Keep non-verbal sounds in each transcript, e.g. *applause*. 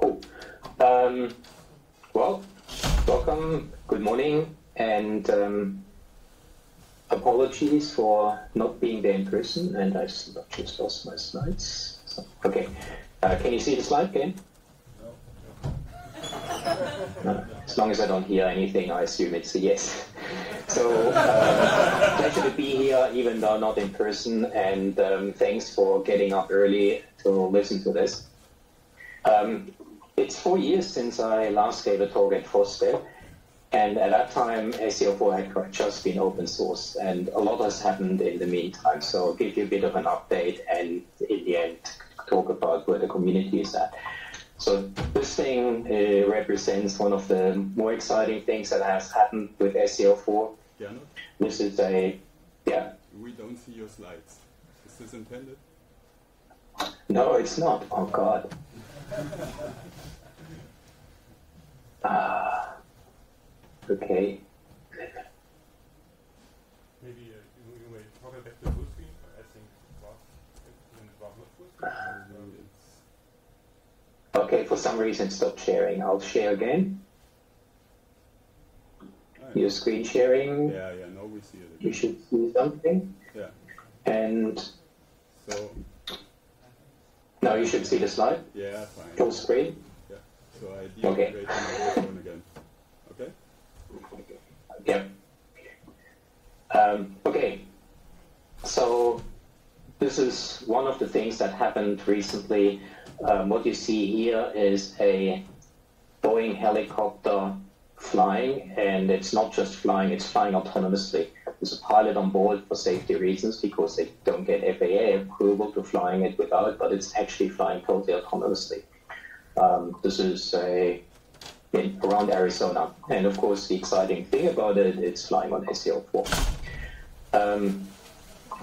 Cool. Um, well, welcome, good morning, and um, apologies for not being there in person, and I just lost my slides. So, okay, uh, can you see the slide, Ken? No. As long as I don't hear anything, I assume it's a yes. So, uh, pleasure to be here, even though not in person, and um, thanks for getting up early to listen to this. Um, it's four years since I last gave a talk at FOSDEM, and at that time, seL4 had just been open source, and a lot has happened in the meantime. So I'll give you a bit of an update, and in the end, talk about where the community is at. So this thing uh, represents one of the more exciting things that has happened with seL4. Yeah, This is a, yeah. We don't see your slides. Is this intended? No, it's not. Oh God. *laughs* Ah. Okay. Maybe uh, you, you may toggle back to full screen. I think it was, it was not full screen. It's Okay, for some reason stop sharing. I'll share again. Your screen sharing. yeah, yeah. Now we see it. You should see something. Yeah. And So now you should see the slide. yeah, fine. Full screen. Yeah. So I Okay. deactivate the microphone again. Okay. Yep. Um, okay. So this is one of the things that happened recently. Um, what you see here is a Boeing helicopter flying, and it's not just flying, it's flying autonomously. There's a pilot on board for safety reasons because they don't get FAA approval to flying it without, but it's actually flying totally autonomously. Um, this is a in, around Arizona. And of course, the exciting thing about it, it's flying on seL4. Um,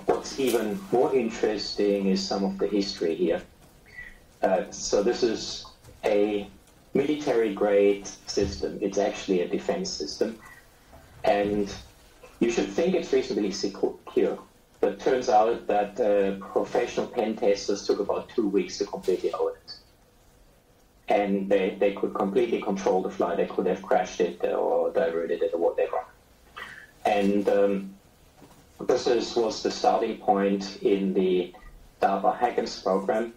what's even more interesting is some of the history here. Uh, so this is a military-grade system. It's actually a defense system. And you should think it's reasonably secure. But turns out that uh, professional pen testers took about two weeks to completely audit it and they, they could completely control the flight. They could have crashed it or diverted it or whatever. And um, this is, was the starting point in the DARPA HACMS program,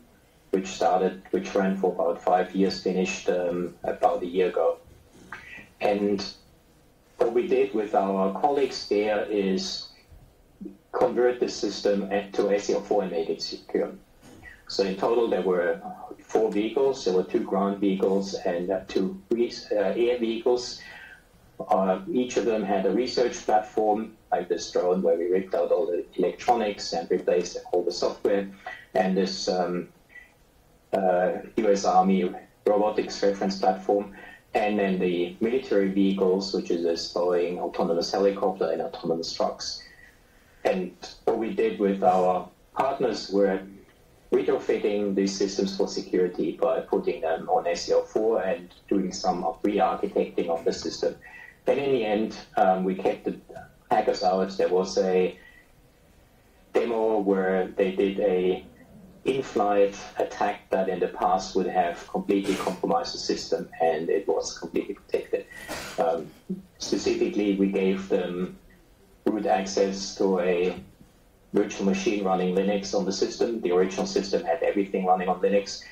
which started, which ran for about five years, finished um, about a year ago. And what we did with our colleagues there is convert the system to SEL4 and make it secure. So in total, there were four vehicles. There were two ground vehicles and uh, two uh, air vehicles. Uh, each of them had a research platform, like this drone, where we ripped out all the electronics and replaced all the software, and this um, uh, U.S. Army robotics reference platform, and then the military vehicles, which is this Boeing autonomous helicopter and autonomous trucks. And what we did with our partners were retrofitting these systems for security by putting them on SEL4 and doing some re-architecting of the system. And in the end, um, we kept the hackers out. There was a demo where they did a in-flight attack that in the past would have completely compromised the system, and it was completely protected. Um, specifically, we gave them root access to a virtual machine running Linux on the system. The original system had everything running on Linux,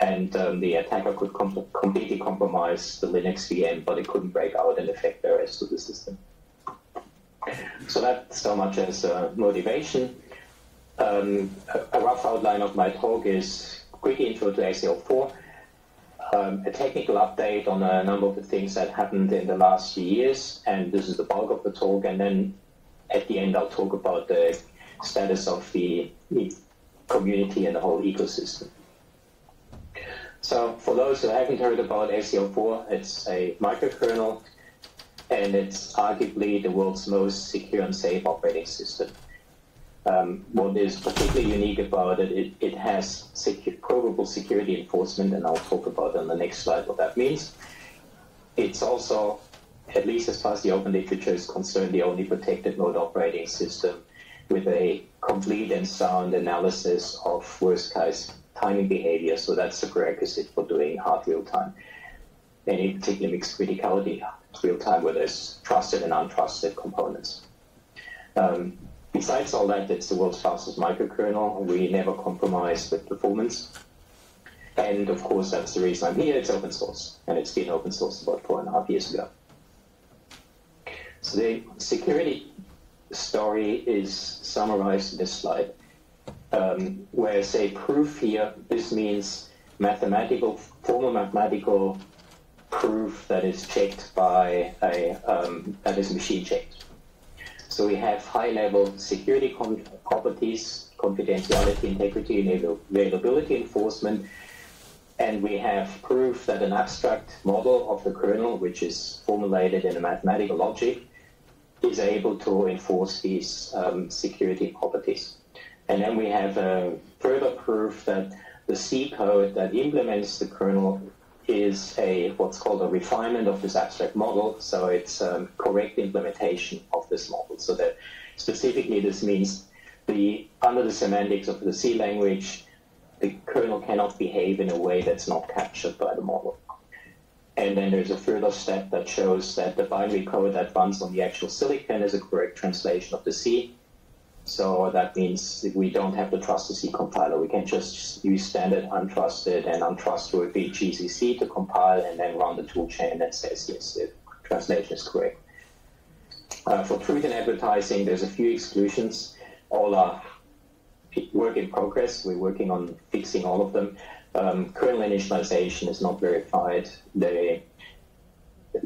and um, the attacker could com- completely compromise the Linux VM, but it couldn't break out and affect the rest of the system. So that's so much as uh, motivation. Um, a, a rough outline of my talk is quick intro to SEL4, um, a technical update on a number of the things that happened in the last few years, and this is the bulk of the talk. And then at the end, I'll talk about the status of the community and the whole ecosystem. So for those who haven't heard about SEL4, it's a microkernel and it's arguably the world's most secure and safe operating system. Um, what is particularly unique about it, it, it has secure, probable security enforcement, and I'll talk about on the next slide what that means. It's also, at least as far as the open literature is concerned, the only protected mode operating system with a complete and sound analysis of worst case timing behavior. So that's the prerequisite for doing hard real time. And in particular, mixed criticality real time, where there's trusted and untrusted components. Um, besides all that, it's the world's fastest microkernel. We never compromise with performance. And of course, that's the reason I'm here. It's open source, and it's been open source about four and a half years ago. So the security story is summarized in this slide, um, where I say proof here, this means mathematical, formal mathematical proof that is checked by a, um, that is machine checked. So we have high level security properties, confidentiality, integrity, and availability enforcement, and we have proof that an abstract model of the kernel, which is formulated in a mathematical logic, is able to enforce these um, security properties. And then we have a further proof that the C code that implements the kernel is a what's called a refinement of this abstract model. So it's um, correct implementation of this model. So that specifically this means the under the semantics of the C language, the kernel cannot behave in a way that's not captured by the model. And then there's a further step that shows that the binary code that runs on the actual silicon is a correct translation of the C. So that means we don't have to trust the C compiler. We can just use standard untrusted and untrustworthy GCC to compile and then run the toolchain that says, yes, the translation is correct. Uh, for truth in advertising, there's a few exclusions. All are work in progress. We're working on fixing all of them. Um, kernel initialization is not verified. They,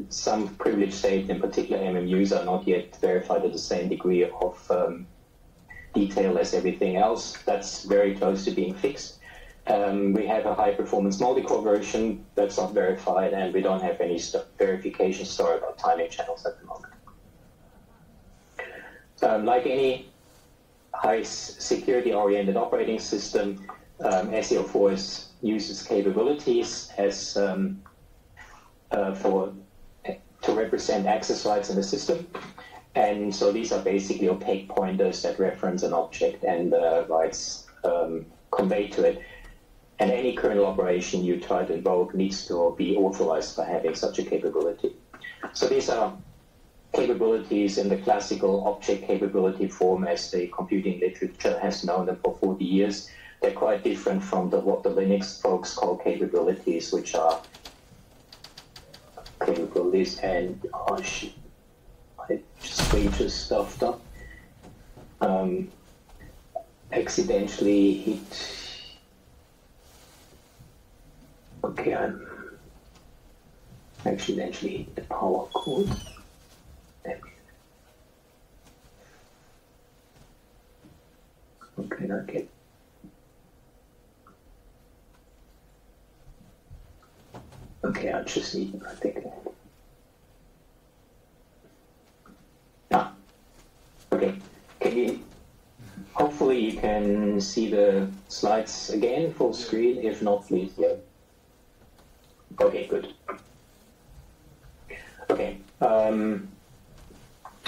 some privileged state, in particular MMUs, are not yet verified at the same degree of um, detail as everything else. That's very close to being fixed. Um, we have a high performance multi-core version that's not verified, and we don't have any st verification story about timing channels at the moment. Um, like any high security oriented operating system, um, seL4 uses capabilities as um, uh, for to represent access rights in the system. And so these are basically opaque pointers that reference an object and the rights um, conveyed to it. And any kernel operation you try to invoke needs to be authorized by having such a capability. So these are capabilities in the classical object capability form as the computing literature has known them for 40 years. They're quite different from the, what the Linux folks call capabilities, which are capabilities and oh shit, I just just stuffed up. Um, accidentally hit. Okay, I'm accidentally hit the power cord. Okay, okay. Okay, I just need, I think. Ah, okay. Can you, hopefully you can see the slides again, full screen. If not, please, yeah. Okay, good. Okay. Um,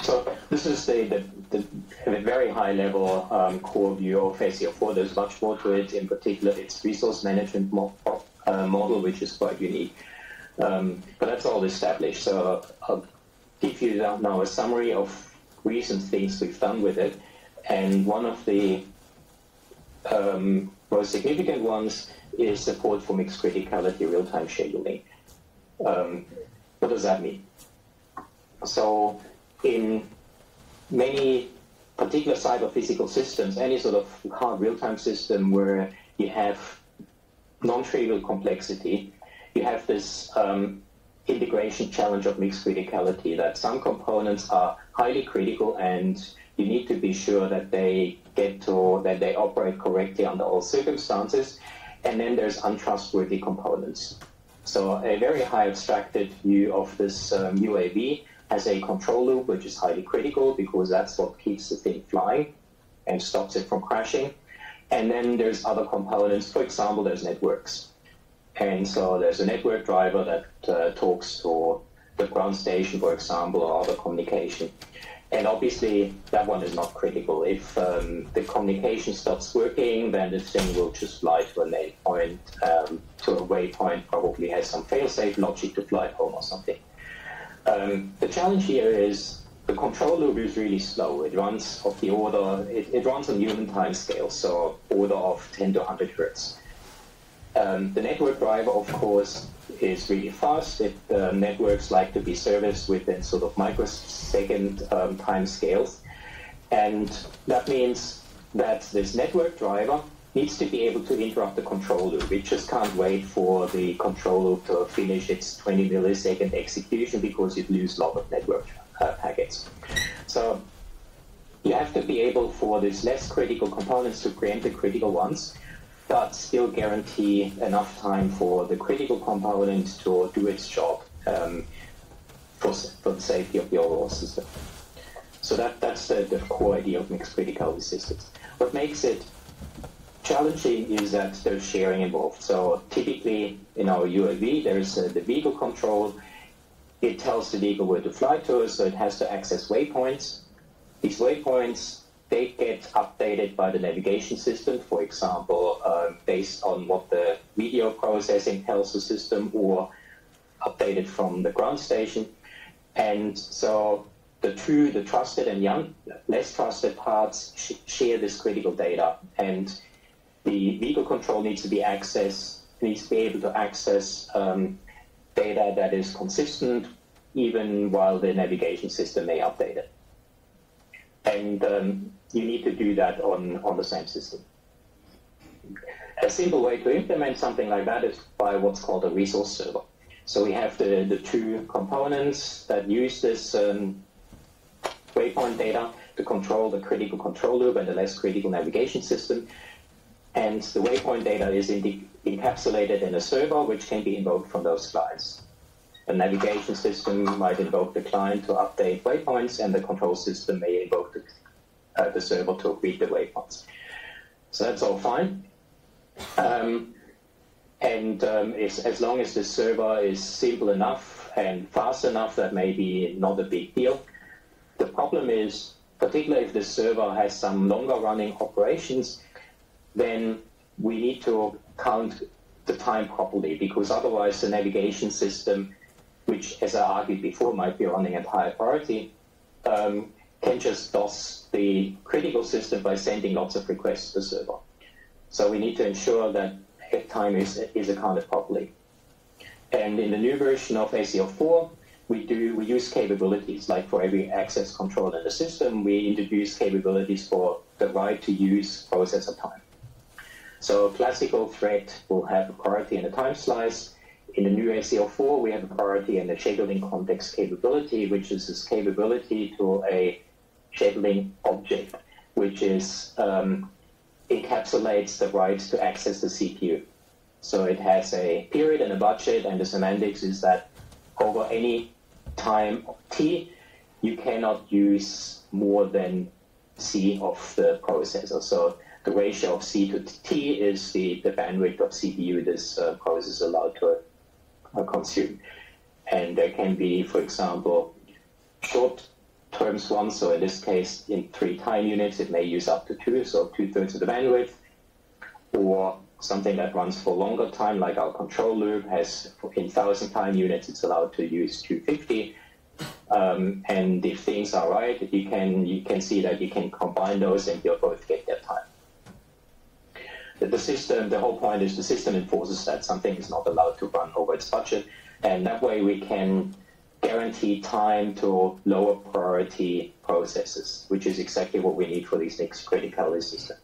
so this is the, the, the, very high level um, core view of seL4. There's much more to it. In particular, its resource management mo uh, model, which is quite unique. Um, but that's all established. So I'll give you now a summary of recent things we've done with it. And one of the um, most significant ones is support for mixed criticality real-time scheduling. Um, what does that mean? So in many particular cyber physical systems, any sort of hard real-time system where you have non-trivial complexity, you have this um, integration challenge of mixed criticality that some components are highly critical and you need to be sure that they get to that they operate correctly under all circumstances. And then there's untrustworthy components. So a very high abstracted view of this um, UAV has a control loop which is highly critical because that's what keeps the thing flying and stops it from crashing and then there's other components for example there's networks and so there's a network driver that uh, talks to the ground station, for example, or other communication. And obviously, that one is not critical. If um, the communication stops working, then the thing will just fly to an endpoint, um, to a waypoint, probably has some fail-safe logic to fly home or something. Um, the challenge here is the control loop is really slow. It runs of the order, it, it runs on human time scale, so order of 10 to 100 hertz. Um, the network driver, of course, is really fast. It, uh, networks like to be serviced within sort of microsecond um, time scales. And that means that this network driver needs to be able to interrupt the control loop. It just can't wait for the control loop to finish its 20 millisecond execution because it loses a lot of network uh, packets. So you have to be able for these less critical components to preempt the critical ones but still guarantee enough time for the critical component to do its job um, for, for the safety of the overall system. So that, that's the, the core idea of mixed criticality systems. What makes it challenging is that there's sharing involved. So typically in our UAV, there's uh, the vehicle control. It tells the vehicle where to fly to, so it has to access waypoints. These waypoints they get updated by the navigation system, for example, uh, based on what the video processing tells the system or updated from the ground station. And so the two, the trusted and young, less trusted parts sh share this critical data. And the vehicle control needs to be access, needs to be able to access um, data that is consistent even while the navigation system may update it. And um, you need to do that on, on the same system. A simple way to implement something like that is by what's called a resource server. So we have the, the two components that use this um, waypoint data to control the critical control loop and the less critical navigation system. And the waypoint data is in encapsulated in a server which can be invoked from those clients. The navigation system might invoke the client to update waypoints, and the control system may invoke the uh, the server to read the waypoints. So that's all fine. Um, and um, as long as the server is simple enough and fast enough, that may be not a big deal. The problem is, particularly if the server has some longer running operations, then we need to count the time properly because otherwise the navigation system, which as I argued before might be running at higher priority, um, can just DOS the critical system by sending lots of requests to the server. So we need to ensure that time is, is accounted properly. And in the new version of seL4, we do we use capabilities like for every access control in the system, we introduce capabilities for the right to use processor time. So a classical thread will have a priority and a time slice. In the new seL4, we have a priority and a scheduling context capability, which is this capability to a scheduling object, which is um, encapsulates the right to access the CPU. So it has a period and a budget, and the semantics is that over any time t, you cannot use more than c of the processor. So the ratio of c to t is the, the bandwidth of CPU this uh, processor is allowed to uh, consume. And there can be, for example, short terms one. So in this case, in three time units, it may use up to two, so two-thirds of the bandwidth. Or something that runs for longer time, like our control loop has in 1,000 time units, it's allowed to use 250. Um, and if things are right, you can you can see that you can combine those and you'll both get that time. The, system, the whole point is the system enforces that something is not allowed to run over its budget, and that way we can guarantee time to lower priority processes, which is exactly what we need for these mixed criticality systems.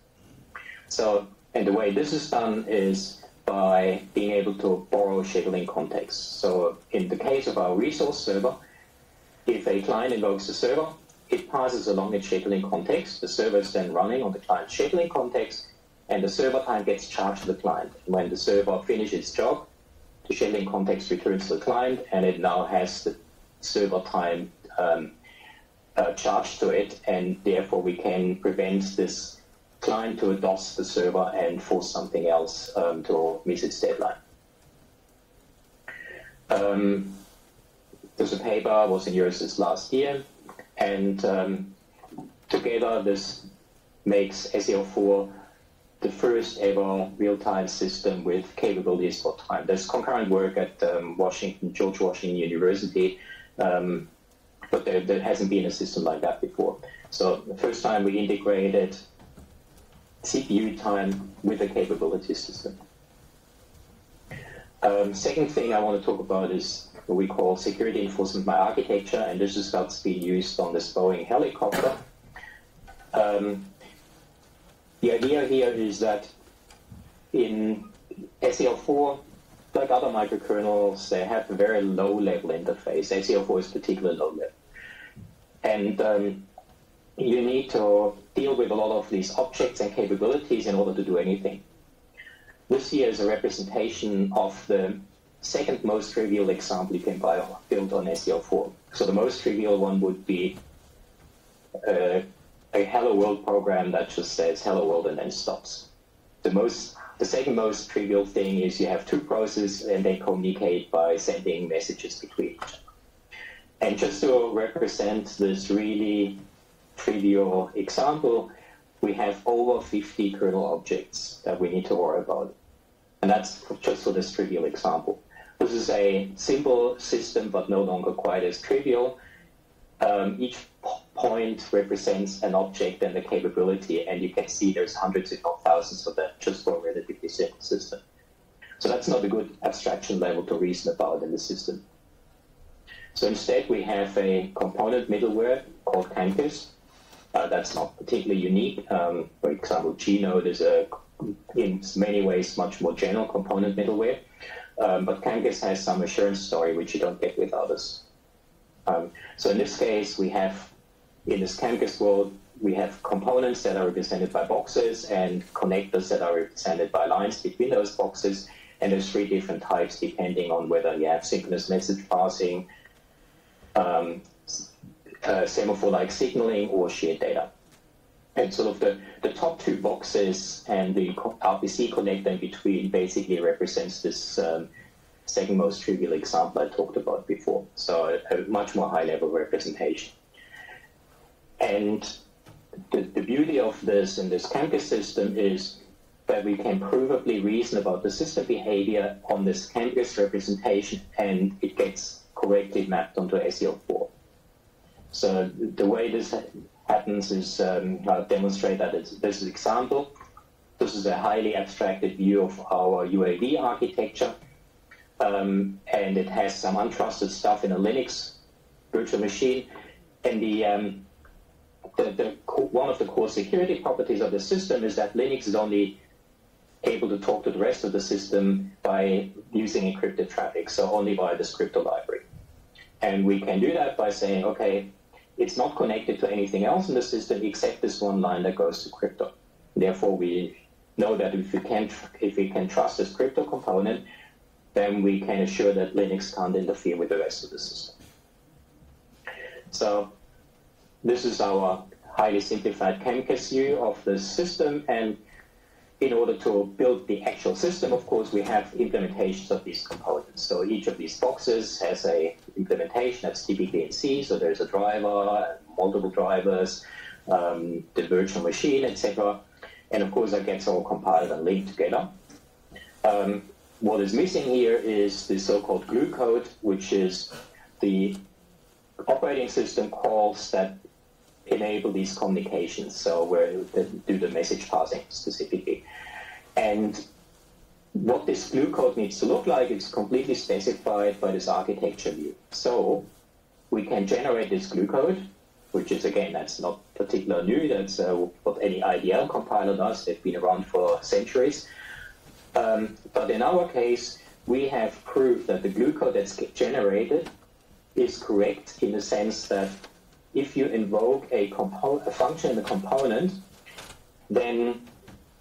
So, and the way this is done is by being able to borrow scheduling context. So in the case of our resource server, if a client invokes a server, it passes along its scheduling context. The server is then running on the client's scheduling context, and the server time gets charged to the client. When the server finishes its job, the scheduling context returns to the client, and it now has the server time um, uh, charged to it, and therefore we can prevent this client to DOS the server and force something else um, to miss its deadline. Um, there's a paper was in this last year And um, together, this makes SEL4 the first ever real-time system with capabilities for time. There's concurrent work at um, Washington, George Washington University, um, but there, there, hasn't been a system like that before. So the first time we integrated CPU time with a capability system. Um, second thing I want to talk about is what we call security enforcement by architecture, and this is what's being used on this Boeing helicopter. Um, the idea here is that in SEL4, like other microkernels, they have a very low-level interface. SEL4 is particularly low-level. And um, you need to deal with a lot of these objects and capabilities in order to do anything. This here is a representation of the second most trivial example you can build on SEL4. So the most trivial one would be uh, a hello world program that just says hello world and then stops. The most the second most trivial thing is you have two processes and they communicate by sending messages between each other. And just to represent this really trivial example, we have over 50 kernel objects that we need to worry about. And that's just for this trivial example. This is a simple system, but no longer quite as trivial. Um, each point represents an object and a capability, and you can see there's hundreds if not thousands of them just for a relatively simple system. So that's not a good abstraction level to reason about in the system. So instead, we have a component middleware called CAmkES. Uh, that's not particularly unique. Um, for example, Genode is a, in many ways, much more general component middleware. Um, but CAmkES has some assurance story which you don't get with others. Um, so in this case, we have, in this CAmkES world, we have components that are represented by boxes and connectors that are represented by lines between those boxes. And there's three different types depending on whether you have synchronous message passing, um, uh, semaphore-like signaling, or shared data. And sort of the, the top two boxes and the RPC connector in between basically represents this um, second most trivial example I talked about before. So a, a much more high level representation. And the, the beauty of this in this CAmkES system is that we can provably reason about the system behavior on this CAmkES representation and it gets correctly mapped onto SEL4. So the way this happens is um, I'll demonstrate that it's, this is example. This is a highly abstracted view of our UAV architecture um, and it has some untrusted stuff in a Linux virtual machine. And the, um, the, the one of the core security properties of the system is that Linux is only able to talk to the rest of the system by using encrypted traffic, so only via this crypto library. And we can do that by saying, okay, it's not connected to anything else in the system except this one line that goes to crypto. Therefore, we know that if we can, if we can trust this crypto component, then we can assure that Linux can't interfere with the rest of the system. So this is our highly simplified CAmkES view of the system. And in order to build the actual system, of course, we have implementations of these components. So each of these boxes has a implementation that's typically in C. So there's a driver, multiple drivers, um, the virtual machine, etc. And of course, that gets all compiled and linked together. Um, what is missing here is the so-called glue code, which is the operating system calls that enable these communications, so where they do the message passing specifically. And what this glue code needs to look like is completely specified by this architecture view. So we can generate this glue code, which is again, that's not particularly new, that's uh, what any IDL compiler does, they've been around for centuries. Um, but in our case, we have proof that the glue code that's generated is correct in the sense that if you invoke a, a function in a component, then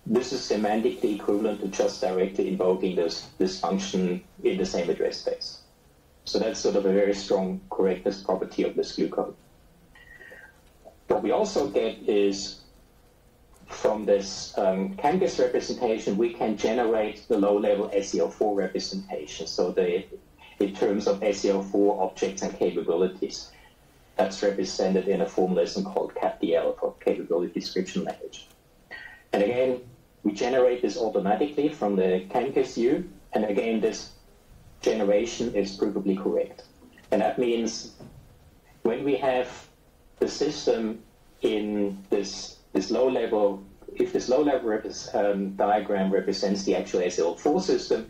this is semantically equivalent to just directly invoking this, this function in the same address space. So that's sort of a very strong correctness property of this glue code. What we also get is from this um, CAmkES representation, we can generate the low-level SEL4 representation, so the, in terms of SEL4 objects and capabilities. That's represented in a form formalism called CAPDL for Capability Description Language. And again, we generate this automatically from the CAmkES and again, this generation is provably correct. And that means when we have the system in this, this low level, if this low level um, diagram represents the actual seL4 system,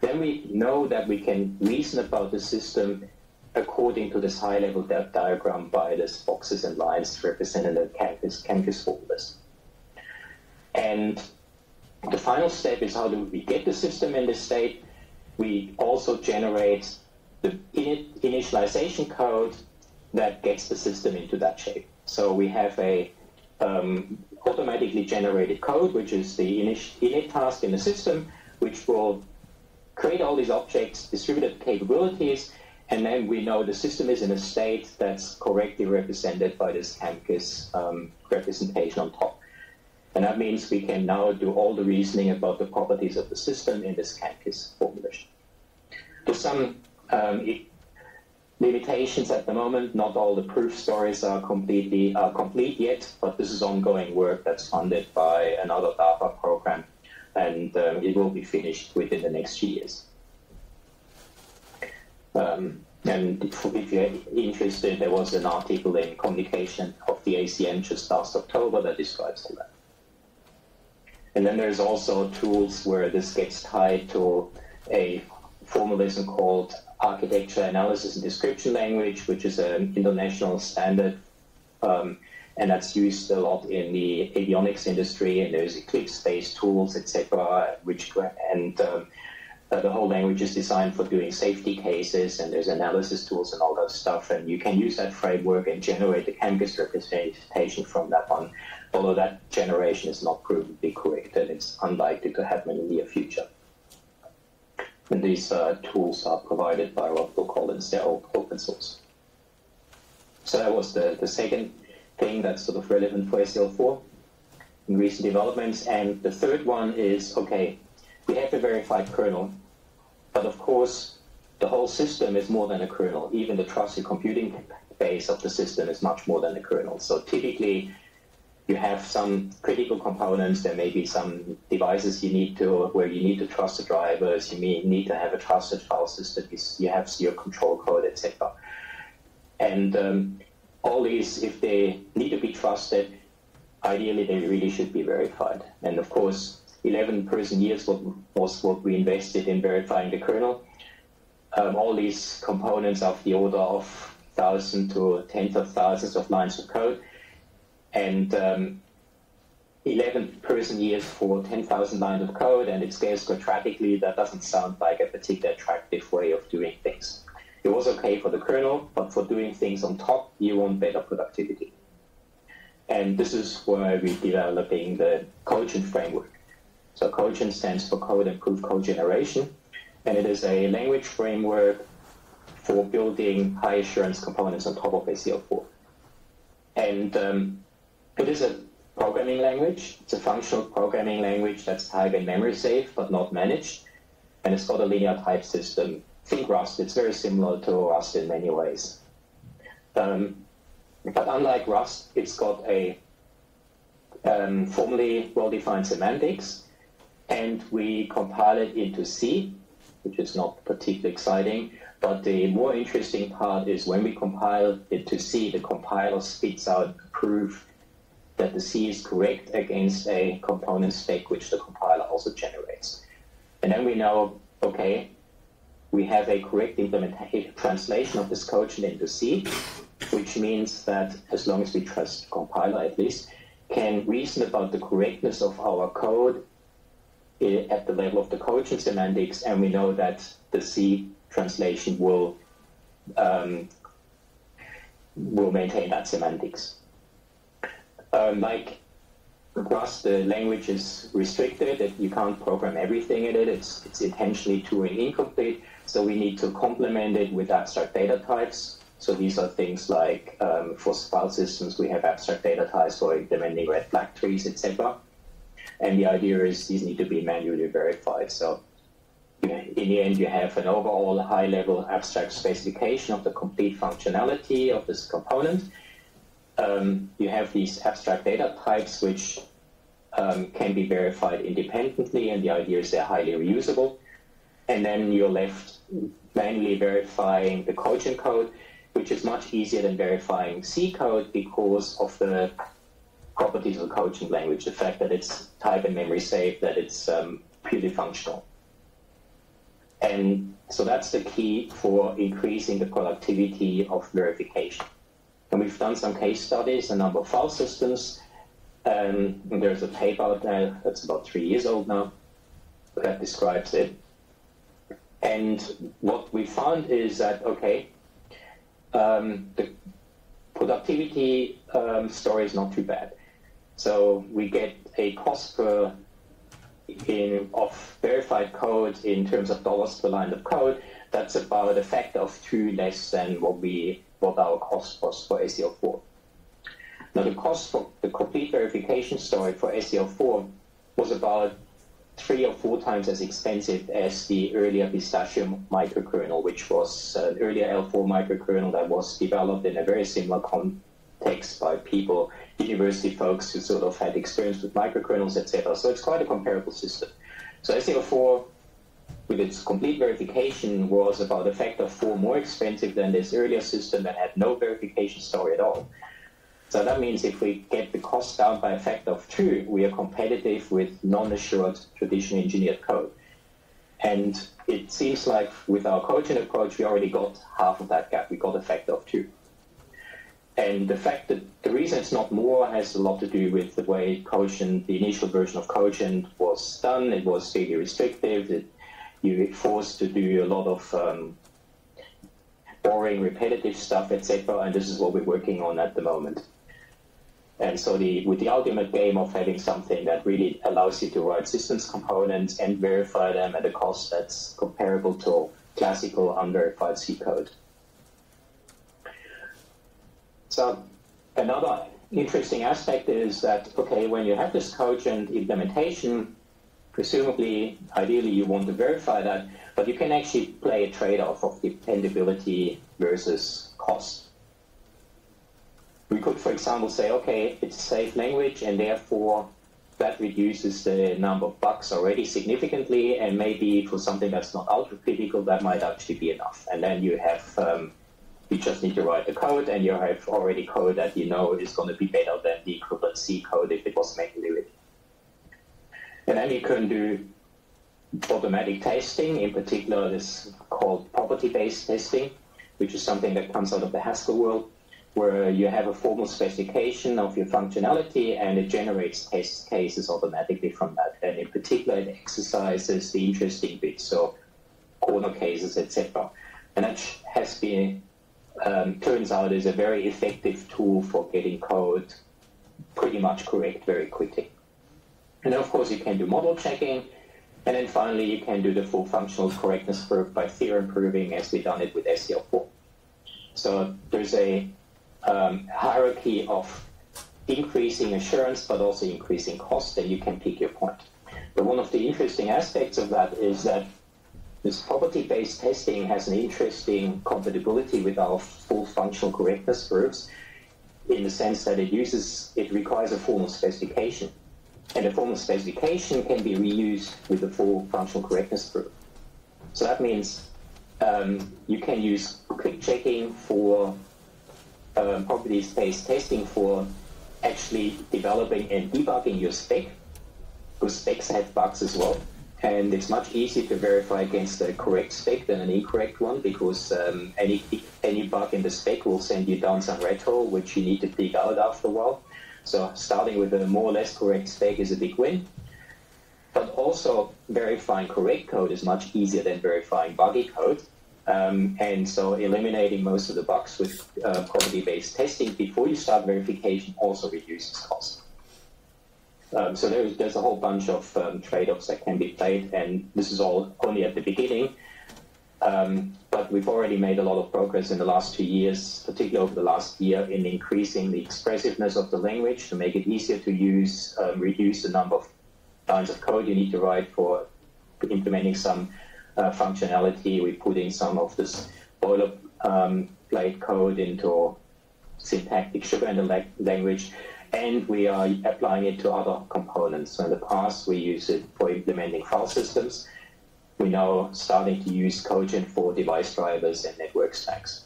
then we know that we can reason about the system according to this high level depth diagram by these boxes and lines represented in the CAmkES, CAmkES formulas. And the final step is how do we get the system in this state? We also generate the initialization code that gets the system into that shape. So we have a um, automatically generated code, which is the init, init task in the system, which will create all these objects, distributed capabilities, and then we know the system is in a state that's correctly represented by this CAmkES um, representation on top. And that means we can now do all the reasoning about the properties of the system in this CAmkES formulation. There's some um, limitations at the moment. Not all the proof stories are completely uh, complete yet, but this is ongoing work that's funded by another DARPA program, and um, it will be finished within the next few years. Um, and if you're interested, there was an article in Communication of the ACM just last October that describes all that. And then there's also tools where this gets tied to a formalism called Architecture Analysis and Description Language, which is an international standard, um, and that's used a lot in the avionics industry. And there's Eclipse-based tools, etc., which and um, the whole language is designed for doing safety cases, and there's analysis tools and all that stuff. And you can use that framework and generate the CAmkES representation from that one although that generation is not proven to be correct and it's unlikely to happen in the near future. And these uh, tools are provided by Rockwell Collins, they're all open source. So that was the, the second thing that's sort of relevant for seL4 in recent developments. And the third one is, okay, we have a verified kernel, but of course the whole system is more than a kernel. Even the trusted computing base of the system is much more than a kernel. So typically you have some critical components. There may be some devices you need to, where you need to trust the drivers. You may need to have a trusted file system. You have your control code, etc. And um, all these, if they need to be trusted, ideally they really should be verified. And of course, 11 person years was what we invested in verifying the kernel. Um, all these components of the order of thousand to tens of thousands of lines of code and um, 11 person years for 10,000 lines of code and it scales quadratically, that doesn't sound like a particularly attractive way of doing things. It was okay for the kernel, but for doing things on top, you want better productivity. And this is why we're developing the Cogent framework. So Cogent stands for Code Improved Code Generation, and it is a language framework for building high assurance components on top of SEL4. And um, it is a programming language. It's a functional programming language that's type and memory safe, but not managed. And it's got a linear type system. Think Rust. It's very similar to Rust in many ways. Um, but unlike Rust, it's got a um, formally well-defined semantics, and we compile it into C, which is not particularly exciting. But the more interesting part is when we compile it to C, the compiler spits out proof that the C is correct against a component spec which the compiler also generates. And then we know, okay, we have a correct implementation translation of this code into C, which means that as long as we trust the compiler at least, can reason about the correctness of our code at the level of the Cogent semantics, and we know that the C translation will um, will maintain that semantics. Um, like Rust, the language is restricted. That you can't program everything in it. It's it's intentionally Turing incomplete. So we need to complement it with abstract data types. So these are things like um, for file systems, we have abstract data types for implementing red-black trees, etc. And the idea is these need to be manually verified. So in the end, you have an overall high-level abstract specification of the complete functionality of this component. Um, you have these abstract data types which um, can be verified independently, and the idea is they're highly reusable. And then you're left manually verifying the Cogent code, which is much easier than verifying C code because of the properties of Cogent language, the fact that it's type and memory safe, that it's um, purely functional. And so that's the key for increasing the productivity of verification. And we've done some case studies, a number of file systems. Um, there's a paper out there that's about three years old now that describes it. And what we found is that, okay, um, the productivity um, story is not too bad. So we get a cost per in, of verified code in terms of dollars per line of code. That's about a factor of two less than what we what our cost was for seL4. Now the cost for the complete verification story for seL4 was about three or four times as expensive as the earlier Pistachio microkernel, which was an earlier L4 microkernel that was developed in a very similar context by people, university folks who sort of had experience with microkernels, etc. So it's quite a comparable system. So seL4 with its complete verification was about a factor of four more expensive than this earlier system that had no verification story at all. So that means if we get the cost down by a factor of two, we are competitive with non-assured traditional engineered code. And it seems like with our Cogent approach, we already got half of that gap. We got a factor of two. And the fact that the reason it's not more has a lot to do with the way Cogent, the initial version of Cogent was done. It was fairly restrictive. It you get forced to do a lot of um, boring, repetitive stuff, etc. And this is what we're working on at the moment. And so the, with the ultimate game of having something that really allows you to write systems components and verify them at a cost that's comparable to classical unverified C code. So another interesting aspect is that, okay, when you have this Cogent implementation, presumably, ideally, you want to verify that, but you can actually play a trade-off of dependability versus cost. We could, for example, say, okay, it's a safe language, and therefore that reduces the number of bugs already significantly, and maybe for something that's not ultra critical, that might actually be enough. And then you have, um, you just need to write the code, and you have already code that you know is going to be better than the equivalent C code if it was manually written. And then you can do automatic testing, in particular this called property-based testing, which is something that comes out of the Haskell world, where you have a formal specification of your functionality and it generates test cases automatically from that. And in particular, it exercises the interesting bits, so corner cases, etc. And that has been, um, turns out, is a very effective tool for getting code pretty much correct very quickly. And then, of course, you can do model checking. And then finally, you can do the full functional correctness proof by theorem proving as we've done it with seL4. So there's a um, hierarchy of increasing assurance, but also increasing cost, and you can pick your point. But one of the interesting aspects of that is that this property-based testing has an interesting compatibility with our full functional correctness proofs in the sense that it uses, it requires a formal specification. And the formal specification can be reused with the full functional correctness proof. So that means um, you can use quick checking for um, properties-based testing for actually developing and debugging your spec, because specs have bugs as well. And it's much easier to verify against a correct spec than an incorrect one because um, any any bug in the spec will send you down some red hole, which you need to dig out after a while. So starting with a more or less correct spec is a big win. But also verifying correct code is much easier than verifying buggy code. Um, and so eliminating most of the bugs with uh, property-based testing before you start verification also reduces cost. Um, so there's, there's a whole bunch of um, trade-offs that can be played, and this is all only at the beginning. Um, but we've already made a lot of progress in the last two years, particularly over the last year, in increasing the expressiveness of the language to make it easier to use, um, reduce the number of lines of code you need to write for implementing some uh, functionality. We put in some of this boilerplate um, code into syntactic sugar in the language, and we are applying it to other components. So in the past, we used it for implementing file systems. We're now starting to use Cogent for device drivers and network stacks.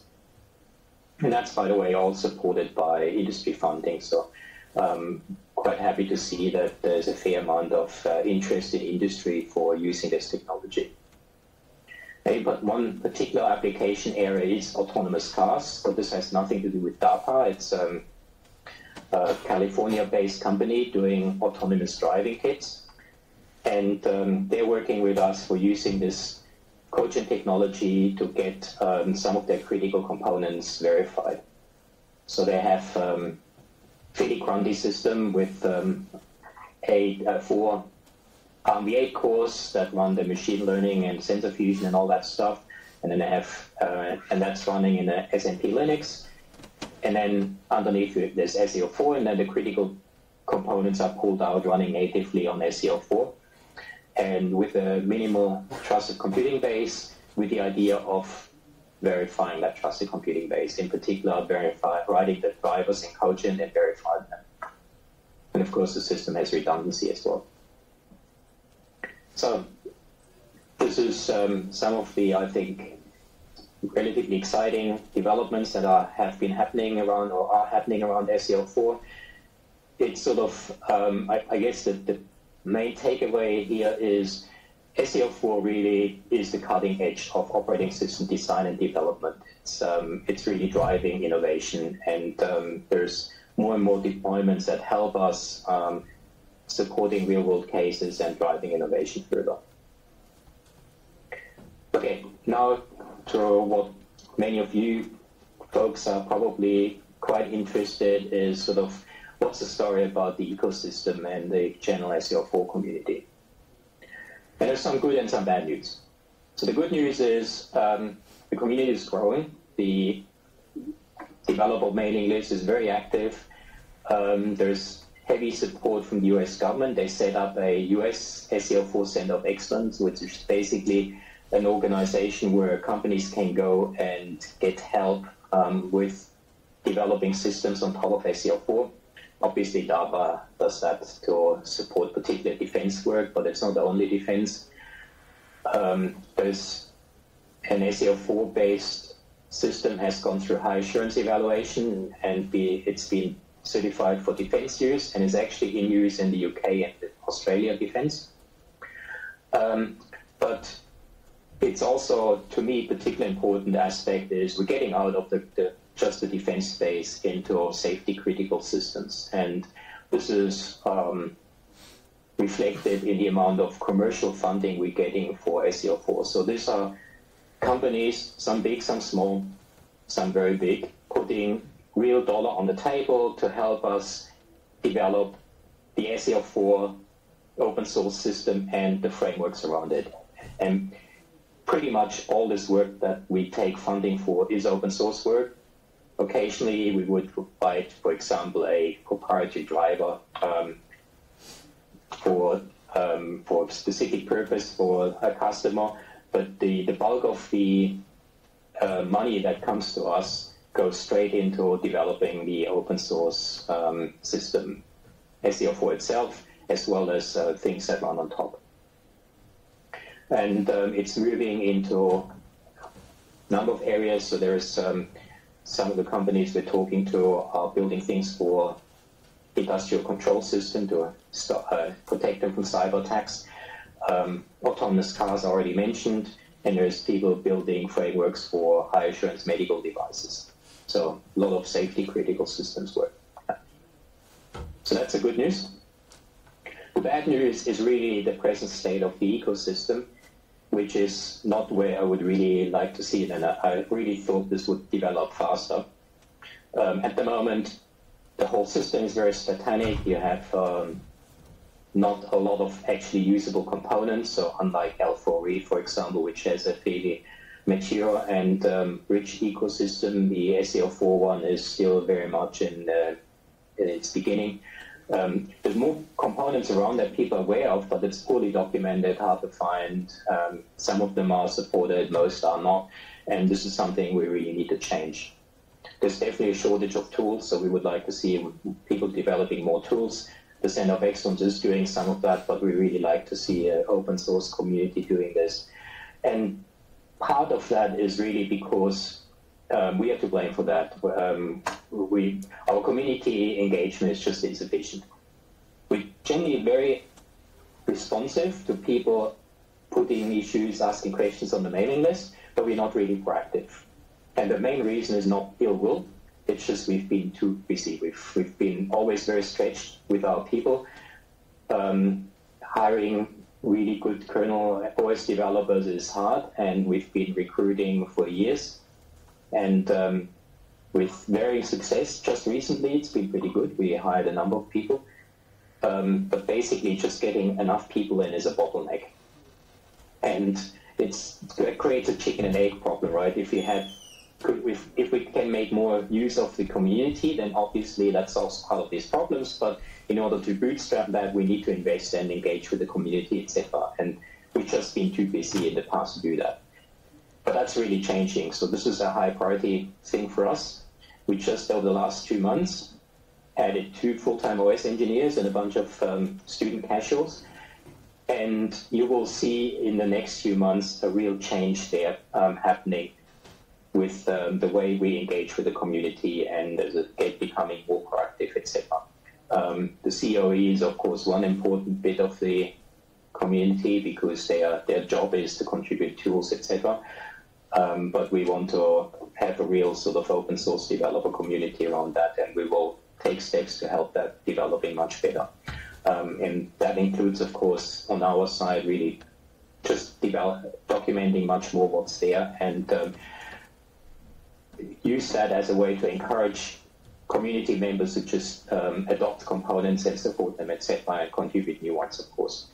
And that's, by the way, all supported by industry funding. So um, quite happy to see that there's a fair amount of uh, interest in industry for using this technology. Okay, but one particular application area is autonomous cars. So this has nothing to do with DARPA. It's um, a California-based company doing autonomous driving kits. And um, they're working with us for using this Cogent technology to get um, some of their critical components verified. So they have um, Fili-Grande system with um, a, uh, four ARMv8 cores that run the machine learning and sensor fusion and all that stuff. And then they have, uh, and that's running in a SMP Linux. And then underneath it, there's seL4, and then the critical components are pulled out running natively on seL4 and with a minimal trusted computing base with the idea of verifying that trusted computing base, in particular verify, writing the drivers in Cogent and verifying them. And of course the system has redundancy as well. So this is um, some of the, I think, relatively exciting developments that are, have been happening around or are happening around seL4. It's sort of, um, I, I, guess, the, the main takeaway here is seL4 really is the cutting edge of operating system design and development. It's, um, it's really driving innovation, and um, there's more and more deployments that help us um, supporting real world cases and driving innovation further. Okay, now to what many of you folks are probably quite interested is sort of what's the story about the ecosystem and the general seL4 community. And there's some good and some bad news. So the good news is um, the community is growing. The developer mailing list is very active. Um, there's heavy support from the US government. They set up a US seL4 Center of Excellence, which is basically an organization where companies can go and get help um, with developing systems on top of seL4. Obviously, DARPA does that to support particular defense work, but it's not the only defense. Um, there's an seL4 based system has gone through high assurance evaluation and be, it's been certified for defense use and is actually in use in the UK and Australia defense. Um, but it's also, to me, particularly important aspect is we're getting out of the, the just the defense space into safety critical systems. And this is um, reflected in the amount of commercial funding we're getting for seL4. So these are companies, some big, some small, some very big, putting real dollar on the table to help us develop the seL4 open source system and the frameworks around it. And pretty much all this work that we take funding for is open source work. Occasionally, we would provide, for example, a proprietary driver um, for um, for a specific purpose for a customer, but the, the bulk of the uh, money that comes to us goes straight into developing the open source um, system, seL4 itself, as well as uh, things that run on top. And um, it's moving into a number of areas. So there's um, some of the companies we're talking to are building things for industrial control system to stop, uh, protect them from cyber attacks. Um, autonomous cars already mentioned, and there's people building frameworks for high assurance medical devices. So a lot of safety critical systems work. So that's the good news. The bad news is really the present state of the ecosystem which is not where I would really like to see it. And I, I really thought this would develop faster. Um, at the moment, the whole system is very spartanic. You have um, not a lot of actually usable components. So unlike L4Re, for example, which has a fairly mature and um, rich ecosystem, the seL4 one is still very much in, uh, in its beginning. Um, there's more components around that people are aware of, but it's poorly documented, hard to find. Um, some of them are supported, most are not, and this is something we really need to change. There's definitely a shortage of tools, so we would like to see people developing more tools. The Center of Excellence is doing some of that, but we really like to see an open source community doing this. And part of that is really because um, we have to blame for that. Um, we, our community engagement is just insufficient. We're generally very responsive to people putting issues, asking questions on the mailing list, but we're not really proactive. And the main reason is not ill will, it's just we've been too busy. We've, we've been always very stretched with our people. Um, hiring really good kernel OS developers is hard, and we've been recruiting for years and um, with varying success. Just recently, it's been pretty good. We hired a number of people, um, but basically, just getting enough people in is a bottleneck, and it's, it creates a chicken and egg problem, right? If we had could we, if we can make more use of the community, then obviously that solves part of these problems. But in order to bootstrap that, we need to invest and engage with the community, etc. And we've just been too busy in the past to do that. But that's really changing. So this is a high priority thing for us. We just over the last two months added two full-time OS engineers and a bunch of um, student casuals. And you will see in the next few months a real change there um, happening with um, the way we engage with the community and as it becoming more proactive, etc. Um, the COE is, of course, one important bit of the community because their their job is to contribute tools, etc. Um, but we want to have a real sort of open source developer community around that, and we will take steps to help that developing much better. Um, and that includes, of course, on our side, really just develop, documenting much more what's there and um, use that as a way to encourage community members to just um, adopt components and support them, etc., and contribute new ones, of course.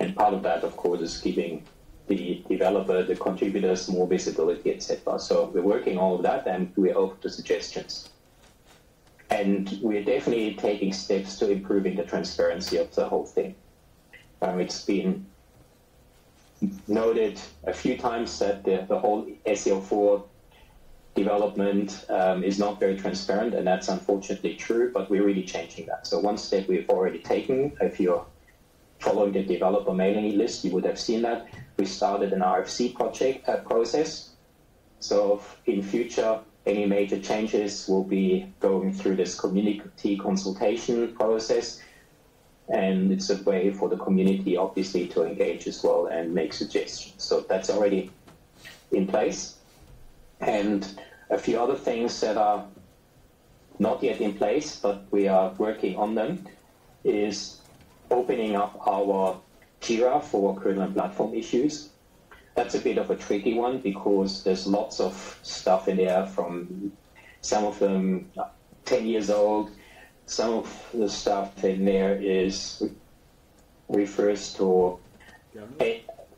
And part of that, of course, is giving the developer, the contributors more visibility, etc. So we're working all of that and we're open to suggestions. And we're definitely taking steps to improving the transparency of the whole thing. Um, it's been noted a few times that the, the whole seL4 development um, is not very transparent, and that's unfortunately true, but we're really changing that. So one step we've already taken, if you're following the developer mailing list, you would have seen that we started an RFC project uh, process. So in future, any major changes will be going through this community consultation process. And it's a way for the community, obviously, to engage as well and make suggestions. So that's already in place. And a few other things that are not yet in place, but we are working on them, is opening up our Jira for kernel and platform issues. That's a bit of a tricky one because there's lots of stuff in there from some of them 10 years old. Some of the stuff in there is refers to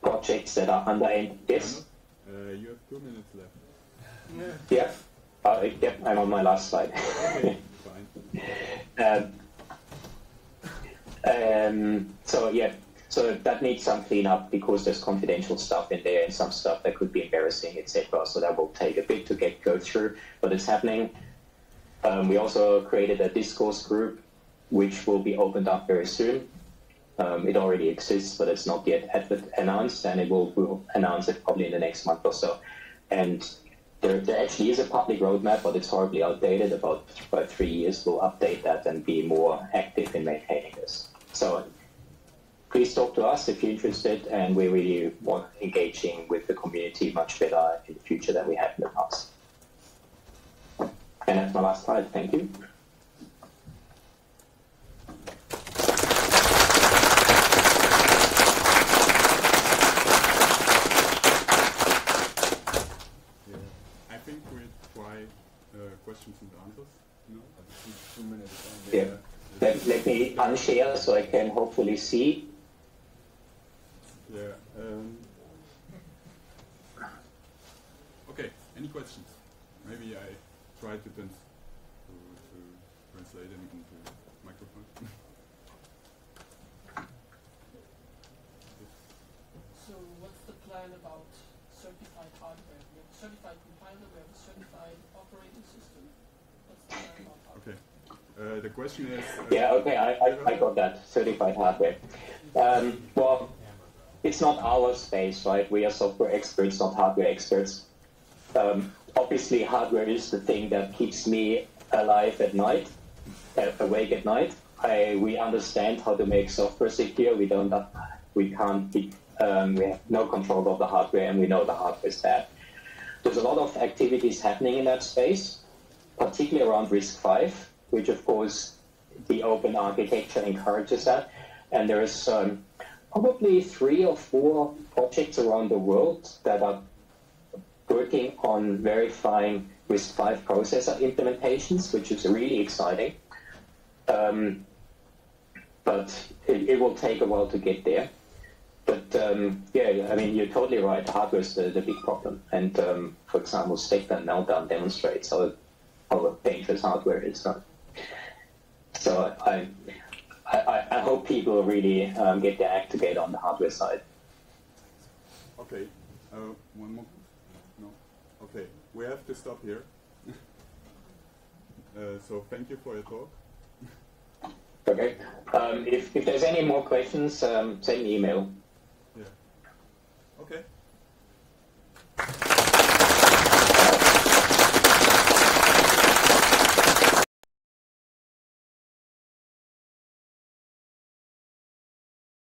projects that are under yes. Uh, you have two minutes left. Yeah. Uh, yep, I'm on my last slide. Okay, fine. *laughs* um, um, so yeah, so that needs some cleanup because there's confidential stuff in there and some stuff that could be embarrassing, etc. So that will take a bit to get go through, but it's happening. Um, we also created a discourse group, which will be opened up very soon. Um, it already exists, but it's not yet announced, and it will we'll announce it probably in the next month or so. And there, there actually is a public roadmap, but it's horribly outdated. About about three years, we'll update that and be more active in maintaining this. So please talk to us if you're interested, and we really want engaging with the community much better in the future than we have in the past. And that's my last slide. Thank you. Yeah. I think we try uh, questions and answers. No? Two minutes. Yeah. Let, let me unshare so I can hopefully see. Um, okay, any questions? Maybe I try to, trans to, to translate them into microphone. so what's the plan about certified hardware? We have certified compiler, we have a certified operating system. What's the plan about hardware? Okay. Uh, the question is... Uh, yeah, okay, I, I, I, got that, certified hardware. Um, well, it's not our space, right? We are software experts, not hardware experts. Um, obviously, hardware is the thing that keeps me alive at night, uh, awake at night. I, we understand how to make software secure. We don't, we can't be, um, we have no control of the hardware, and we know the hardware is bad. There's a lot of activities happening in that space, particularly around RISC-V, which of course the open architecture encourages that. And there is um, probably three or four projects around the world that are working on verifying RISC-V processor implementations, which is really exciting. Um, but it, it, will take a while to get there. But um, yeah, I mean, you're totally right. Hardware is the, the big problem. And um, for example, Spectre Meltdown demonstrates how, how dangerous hardware is. So, so I, I, hope people really um, get their act together on the hardware side. Okay. Uh, one more. No. Okay. We have to stop here. *laughs* uh, so thank you for your talk. Okay. Um, if, if there's any more questions, um, send me email. Yeah. Okay.